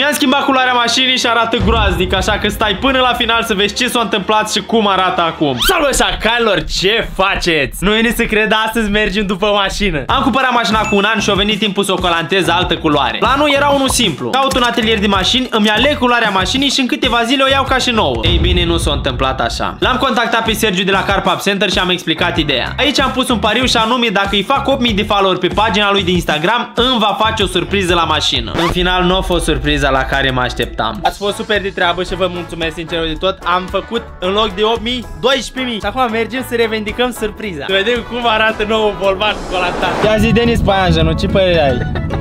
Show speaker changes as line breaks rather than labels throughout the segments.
Mi-am schimbat culoarea mașinii și arată groaznic, așa că stai până la final să vezi ce s-a întâmplat și cum arată acum. Salut șacalilor, ce faceți? Nu vine să cred, astăzi mergem după mașină. Am cumpărat mașina cu un an și a venit timpul să o colantez altă culoare. Planul era unul simplu. Caut un atelier de mașini, îmi aleg culoarea mașinii și în câteva zile o iau ca și nouă. Ei bine, nu s-a întâmplat așa. L-am contactat pe Sergiu de la Carpap Center și am explicat ideea. Aici am pus un pariu și anume dacă îi fac 8000 de follower pe pagina lui de Instagram, îmi va face o surpriză la mașină. În final nu a fost surpriză surpriza la care mă așteptam. Ați fost super de treabă și vă mulțumesc sincer de tot. Am făcut în loc de 8000, 12000. Și acum mergem să revendicăm surpriza. Să vedem cum arată nou Volvan colantat. Ia zi Denis Paianjanu, ce părere ai?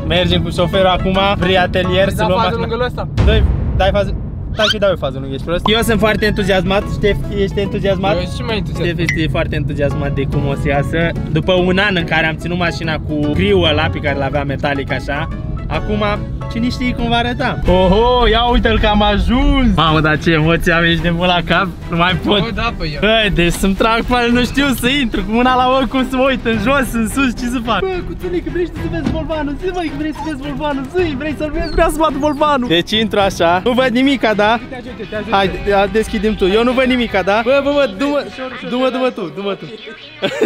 Mergem cu șoferul acum pri atelier să luăm
fază lângă ăsta.
Dai, dai fază. Stai că dau eu fază, nu ești prost. Eu sunt foarte entuziasmat, Ștef, ești entuziasmat?
Eu sunt și mai entuziasmat.
Ștef este foarte entuziasmat de cum o să iasă. După un an în care am ținut mașina cu griul ăla pe care l-avea metalic așa, Acum, cine știe cum va arăta? Oho, ia uite-l că am ajuns! Mamă, dar ce emoții am ești nebun la cap, nu mai pot.
Oh, da, păi,
Bă, deci să-mi trag pare, nu știu să intru, cu mâna la ochi, cum să mă uit în jos, în sus, ce să fac? Bă, cuțunică, vrei să vezi Volvanul? Zi, măi, vrei să vezi Volvanul? Zi, vrei să-l vezi? Vreau să vadă Volvanul! Deci intru așa, nu văd nimica, da?
Te ajute, te ajute.
Hai, deschidem tu. Eu nu văd nimica, da? Bă, bă, bă, du-mă, du-mă, du-mă tu, du-mă tu.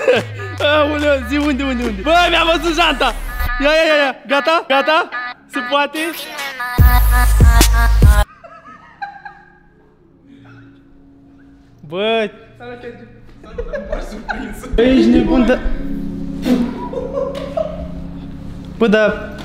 Aoleu, zi unde, unde, unde? Bă, mi-a văzut janta! Ia, ia, ia, ia, gata? Gata? Se poate? Bă, Bă, ești nebun, da... Bă, dar...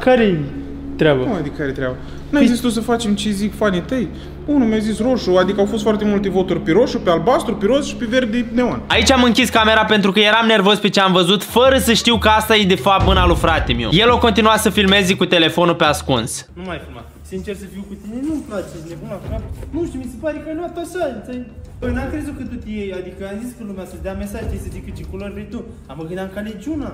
Care-i treaba?
Cum adică care treaba? N-ai zis tu să facem ce zic fanii tăi? Unul mi-a zis roșu, adică au fost foarte multe voturi pe roșu, pe albastru, pe roz și pe verde neon.
Aici am închis camera pentru că eram nervos pe ce am văzut, fără să știu că asta e de fapt mâna lui frate meu. El o continua să filmeze cu telefonul pe ascuns. Nu mai filma. Sincer să fiu cu tine, nu-mi place, ești nebun la cap. Nu știu, mi se pare că nu așa, Băi, n-am crezut că tu te iei, adică am zis că lumea să-ți dea mesaj, să zică ce culori vrei tu. Am mă gândeam ca legiuna,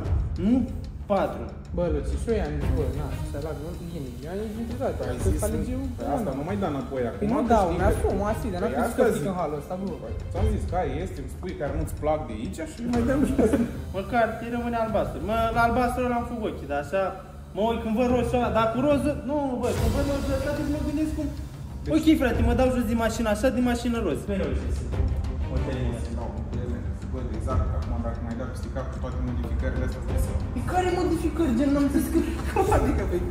nu patru.
Bă, Luți, și eu i-am zis, bă, na, să la nu bine. Eu am zis dată, ai zis ca legiu.
Păi asta nu mai da înapoi acum.
Nu dau, mi-asum, asi, dar n-am crezut că pic în halul ăsta, bă.
Ți-am zis, care este, îmi spui care nu-ți plac de aici și mai dăm jos.
Măcar te rămâne albastru. Mă, la albastru l-am făcut ochii, dar așa, mă uit când văd roșu ăla, dar cu roz, nu, bă, când văd roz ăsta, mă gândesc cum... Ok, frate, mă dau jos din mașină așa, din mașină roz.
Exact, acum dacă mai dau peste cap cu toate modificările astea, trebuie să...
Pe care modificări, gen, n-am zis că...
Adică, păi,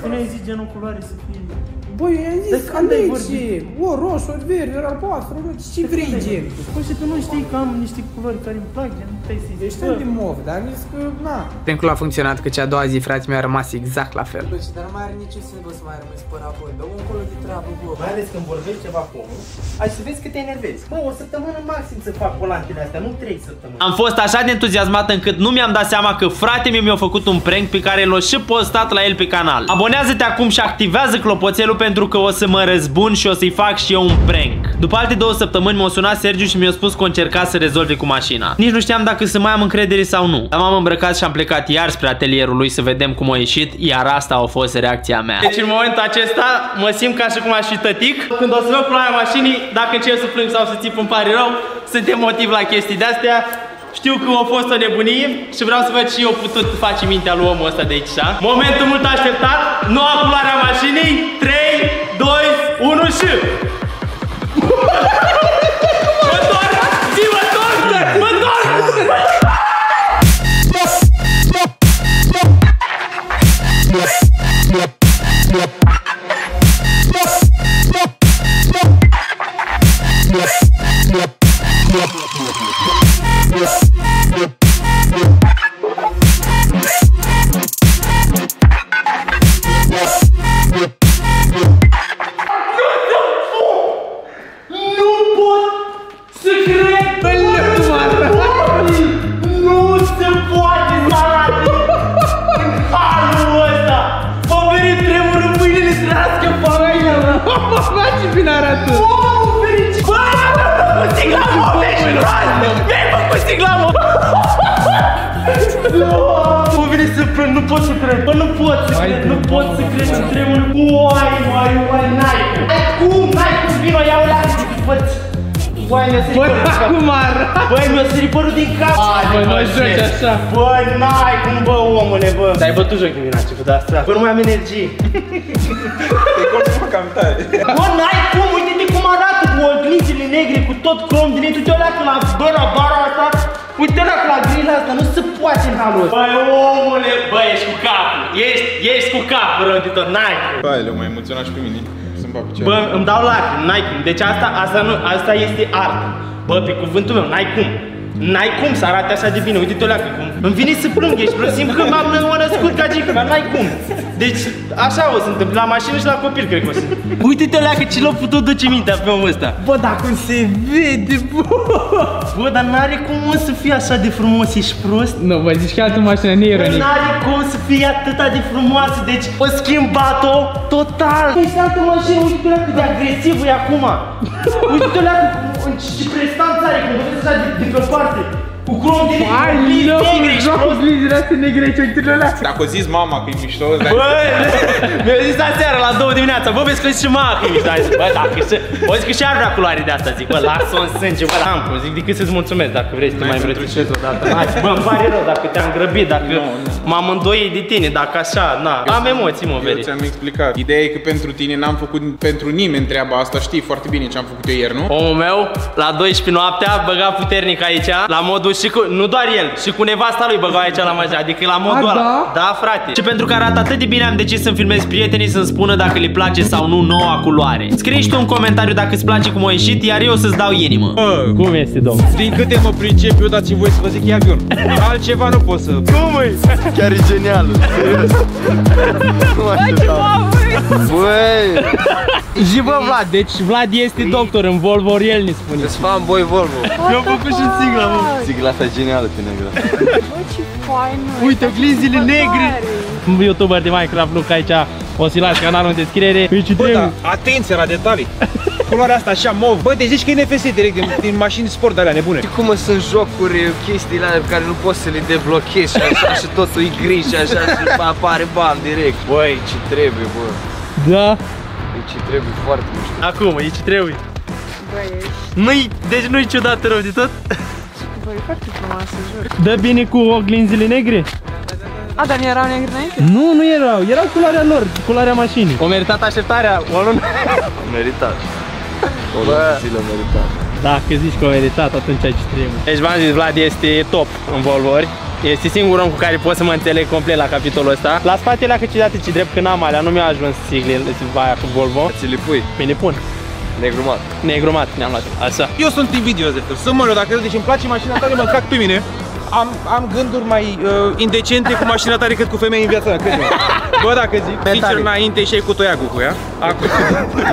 Tu nu ai zis genul culoare să fie...
Băi, eu i-am
Dar
zis,
când ai
alege, o, roșu, ori verde, ori albastru, ori ce vrei, gen.
Păi și tu nu știi că am niște culori care îmi plac, gen, trebuie să
Ești de mov, dar am zis că, na.
Pencul a funcționat, că cea a doua zi, frații mei, a rămas exact la fel.
Bă, dar nu mai are nicio sens, bă, să mai rămâi până apoi. Dă un colo de treabă, bă.
Mai ales când vorbești ceva cu omul, ai să vezi că te enervezi. Bă, o săptămână maxim să fac volantele astea, nu trei săptămâni. Am fost așa de entuziasmat încât nu mi-am dat seama că frate meu mi-a făcut un prank pe care l-a și postat la el pe canal. Abonează-te acum și activează clopoțelul pentru că o să mă răzbun și o să-i fac și eu un prank. După alte două săptămâni m-a sunat Sergiu și mi-a spus că a încercat să rezolve cu mașina. Nici nu știam dacă să mai am încredere sau nu. Dar m-am îmbrăcat și am plecat iar spre atelierul lui să vedem cum a ieșit, iar asta a fost reacția mea. Deci în momentul acesta mă simt ca și cum aș fi tătic. Când o să văd ploaia mașinii, dacă încep să plâng sau să țip îmi pare rău, suntem motiv la chestii de-astea. Știu că a fost o nebunie și vreau să văd ce eu putut face mintea lui omul ăsta de aici, da? Momentul mult așteptat, noua culoare a mașinii, 3, 2, 1 și...
Bă, ce bine arată!
Omul fericit! Bă, mi-ai făcut sticlamă! Mi-ai Mi-ai făcut sticlamă! Mă vine să plâng, nu pot să cred, bă, nu pot să cred, nu pot să cred ce tremur. Uai, uai, uai, n-ai cum! N-ai cum, n-ai cum, vino, ia-o la bă, Băi, mi-a sărit
Băi,
părul din cap.
acum arată.
Băi, mi-a sărit părul din cap.
Hai, bă, nu joci așa.
Băi, n-ai cum, bă, omule, bă. Dar ai bătut joc dimineața cu asta. Bă, nu mai am energie.
E cum cam tare.
Bă, n-ai cum, uite-te cum arată cu oglinzile negre, cu tot crom din ei. Uite-te la la bă, la bara asta. Uite la la grila asta, nu se poate în halul ăsta. Băi, omule, bă, ești cu capul. Ești, ești cu capul, rău de tot, n-ai cum.
Băi, le mai emoționat și pe mine. Sunt pe picioare.
Bă, îmi dau lacrimi, n-ai cum. Deci asta, asta, nu, asta este artă. Bă, pe cuvântul meu, n-ai cum. N-ai cum să arate așa de bine, uite-te la cum. Îmi vine să plâng, ești simt că m-am născut ca gică, dar n-ai cum. Deci, așa o să întâmple la mașină și la copil, cred că o să. Uite-te la ce l-a putut duce mintea pe omul ăsta.
Bă, dar cum se vede, bă.
Bă, dar n-are cum o să fie așa de frumos, ești prost?
Nu, bă, zici că altă mașină, nu e
Bă,
ironic.
N-are cum să fie atât de frumoasă, deci o schimbat-o total. Este altă mașină, uite-te la cât de agresiv e acum. Uite-te la cât ce prestanță are, când vezi așa de, de pe parte. Cu crom de
Hai,
negri,
nu,
negri, ești
joc
prost.
glizile astea negre, ce uite la
Dacă o zis mama că e mișto, dar...
Bă, mi-a zis aseară la două dimineața, bă, vezi că și macă mișto. Ai zis, bă, dacă și, o zic că și ar vrea culoare de asta, zic, bă, lasă-o în sânge, bă, am cum, zic, decât să-ți mulțumesc dacă vrei să te mai îmbrățișezi odată. Hai, bă, îmi pare rău dacă te-am grăbit, dacă m-am îndoit de tine, dacă așa, na, am emoții, mă,
Eu
veri.
ți-am explicat. Ideea e că pentru tine n-am făcut pentru nimeni treaba asta. Știi foarte bine ce am făcut eu ieri, nu?
Omul meu, la 12 noaptea, băga puternic aici, la modul și cu, nu doar el, și cu nevasta lui băga aici la mașină, adică la modul
A,
ăla.
da?
Da, frate. Și pentru că arată atât de bine am decis să-mi filmez prietenii să-mi spună dacă le place sau nu noua culoare. Scrie și tu un comentariu dacă îți place cum a ieșit, iar eu să-ți dau inimă. Cum este, domn?
Din câte mă pricep eu, dați-mi voi să vă zic e avion. Altceva nu pot să...
Cum e?
Chiar e genial, serios. Nu așteptam. Băi,
Și bă, Vlad, deci Vlad este doctor în Volvo, ori el ne spune.
îți fanboy Volvo.
Eu am făcut și sigla, mă.
Sigla asta e genială pe negră.
Bă, ce faină!
Uite, oglinzile negre. Un youtuber de Minecraft, Luca aici, o să lași canalul în descriere. Păi ce
Bă,
trebuie?
da, atenție la detalii. Culoarea asta așa mov. Bă, deci zici că e NFC direct din, din mașini sport de alea nebune.
Știi cum sunt jocuri, chestiile alea pe care nu poți să le deblochezi și așa și totul e gri și așa și apare bani direct. Băi, ce trebuie, bă.
Da.
E ce trebuie foarte mișto.
Acum, e ce trebuie.
Bă, ești,
Nu-i, deci nu-i ciudat rău de tot?
bă, e foarte frumoasă, jur.
Dă bine cu oglinzile negre?
A, dar nu erau negri înainte?
Nu, nu erau, era culoarea lor, culoarea mașinii. O meritat așteptarea, o lună.
Meritat. O lună zile meritat.
Dacă zici că o meritat, atunci ce trebuie. Deci v-am zis, Vlad este top în Volvori. Este singurul om cu care pot să mă înțeleg complet la capitolul ăsta. La spatele a căciudate ce drept că n-am alea, nu mi-a ajuns sigle aia cu Volvo.
Ți le pui,
Mi le pun.
negrumat.
Negrumat ne-am luat. Așa.
Eu sunt invidios de fel. Să mă rog, dacă deci îmi place mașina tare, mă cac pe mine. Am, am gânduri mai uh, indecente cu mașina tare cât cu femei în viața mea, crede Bă, dacă zic, sincer, înainte și cu toiagul cu ea. Acum,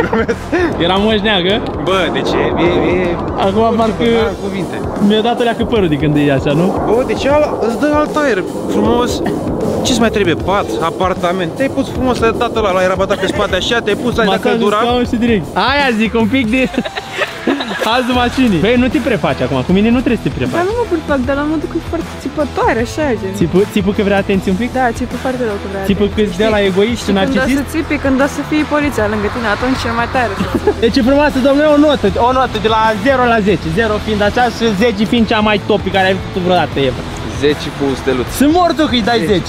Era moșneagă.
bă, deci e, e, e
Acum parcă
n-am cuvinte.
mi-a dat alea cu părul de când e așa, nu?
Bă, deci ala, îți dă alt aer, frumos. Ce-ți mai trebuie? Pat, apartament. Te-ai pus frumos, te-ai dat ăla, l-ai rabatat pe spate așa, te-ai pus la căldura.
și direct. Aia zic, un pic de... Hazul mașinii. Băi, nu te prefaci acum, cu mine nu trebuie să te
Dar
prefaci.
nu mă prefac, dar la modul că e foarte țipătoare, așa, gen.
Țipă, țipă că vrea atenție un pic?
Da, țipă foarte rău că vrea.
Țipă că îți dea la egoist și
Când o să
narcisist?
țipi, când o să fie poliția lângă tine, atunci e mai tare. să țipi.
Deci e frumoasă, domnule, o notă, o notă de la 0 la 10. 0 fiind așa și 10 fiind cea mai top pe care ai făcut vreodată, Eva.
10 cu steluțe.
Sunt mort tu că îi dai 10.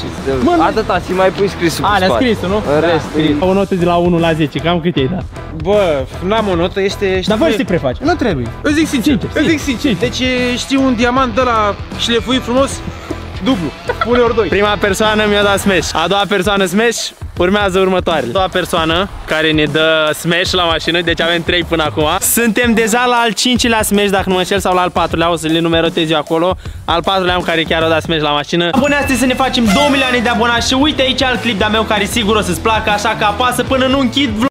Mă, nu-
Atâta, ți mai pui scrisul pe
A, le-a
spate.
scris, nu?
În rest,
Da, o notă de la 1 la 10, cam cât i-ai dat?
Bă, n-am o notă, este...
Dar fără să te prefaci. Nu trebuie.
Îți zic sincer,
Sincer,
îți zic
sincer,
sincer. Deci e, știi un diamant de la șlefuit frumos, dublu, pune ori doi.
Prima persoană mi-a dat smash. A doua persoană smash, urmează următoarele. A doua persoană care ne dă smash la mașină, deci avem 3 până acum. Suntem deja la al cincilea smash, dacă nu mă înșel, sau la al patrulea, o să le numerotez eu acolo. Al patrulea am care chiar a dat smash la mașină. Abonează să ne facem 2 milioane de abonați și uite aici alt clip de-a meu care sigur o să-ți placă, așa că apasă până nu închid vlog.